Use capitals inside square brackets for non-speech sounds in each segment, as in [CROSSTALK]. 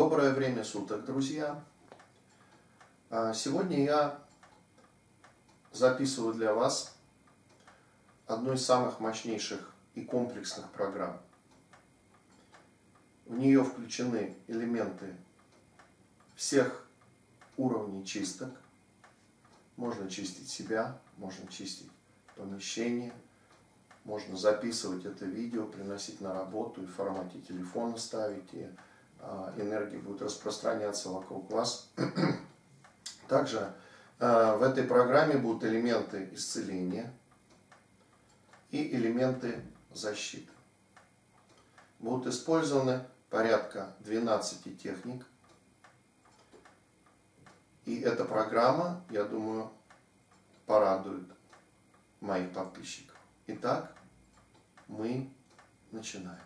Доброе время суток, друзья! А, сегодня я записываю для вас одну из самых мощнейших и комплексных программ. В нее включены элементы всех уровней чисток. Можно чистить себя, можно чистить помещение, можно записывать это видео, приносить на работу и в формате телефона ставить, и а, энергия будет распространяться вокруг вас. [CLEARS THROAT] Также а, в этой программе будут элементы исцеления и элементы защиты. Будут использованы порядка 12 техник. И эта программа, я думаю, порадует моих подписчиков. Итак, мы начинаем.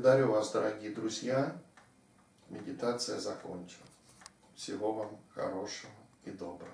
Благодарю вас, дорогие друзья. Медитация закончена. Всего вам хорошего и доброго.